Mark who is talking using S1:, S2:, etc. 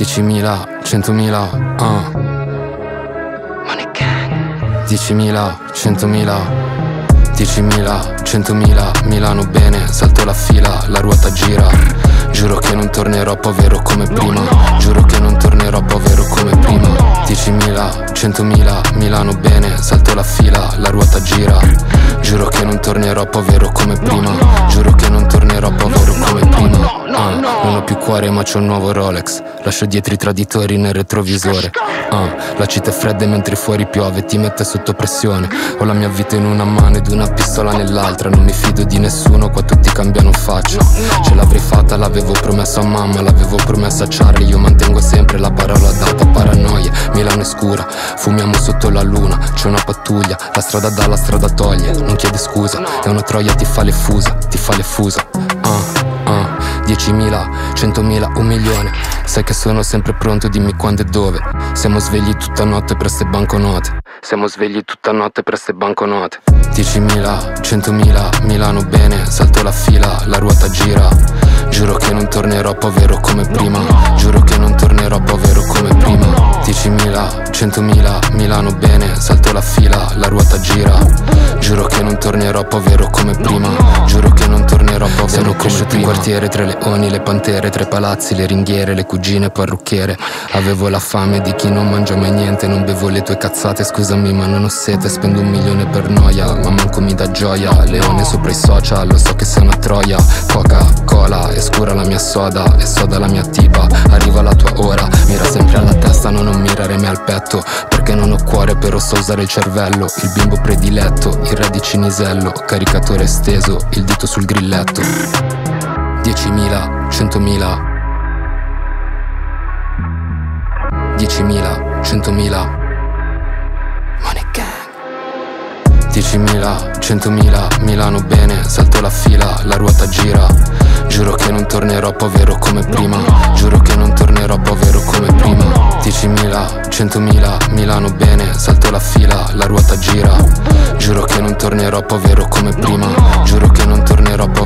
S1: 10.000, 100.000, ah. Gang. 10.000, 100.000. 10.000, 100.000, Milano bene, salto la fila, la ruota gira. Giuro che non tornerò povero come prima. Giuro che non tornerò povero come prima. 10.000, 100.000, Milano bene, salto la fila, la ruota gira. Giuro che non tornerò povero come prima. Non ho più cuore ma c'ho un nuovo Rolex. Lascio dietro i traditori nel retrovisore. Ah, la città è fredda mentre fuori piove ti mette sotto pressione. Ho la mia vita in una mano ed una pistola nell'altra. Non mi fido di nessuno, qua tutti cambiano faccia. Ce l'avrei fatta, l'avevo promesso a mamma, l'avevo promesso a Charlie. Io mantengo sempre la parola data, paranoia. Milano è scura, fumiamo sotto la luna. C'è una pattuglia, la strada dà, la strada toglie. Non chiede scusa, è una troia, ti fa le fusa, ti fa le fusa. Ah. 10.000, 100.000, un milione. Sai che sono sempre pronto, dimmi quando e dove. Siamo svegli tutta notte per ste banconote. Siamo svegli tutta notte per ste banconote. 10.000, 100.000, Milano bene Salto la fila, la ruota gira. Giuro che non tornerò povero come prima. Giuro che non tornerò povero come prima. 10.000, 100.000, Milano bene Salto la fila, la ruota gira. Giuro che non tornerò povero come prima. Giuro che Siamo cresciuti in quartiere tra le oni, le pantere Tra i palazzi, le ringhiere, le cugine parrucchiere. Avevo la fame di chi non mangia mai niente Non bevo le tue cazzate, scusami ma non ho sete Spendo un milione per noia, ma manco mi dà gioia. Leone sopra i social, lo so che sei una troia. Coca-Cola, è scura la mia soda E soda la mia tipa, arriva la tua ora Mira sempre alla testa, no, non mirare me al petto Perché non ho cuore però so usare il cervello. Il bimbo prediletto, il re di Cinisello. Caricatore esteso, il dito sul grilletto. 10.000, 100.000 10.000, 100.000 Money gang. 10.000, 100.000, Milano bene, salto la fila, la ruota gira. Giuro che non tornerò povero come prima. Giuro che non tornerò 100.000, Milano bene, salto la fila, la ruota gira. Giuro che non tornerò povero come prima Giuro che non tornerò povero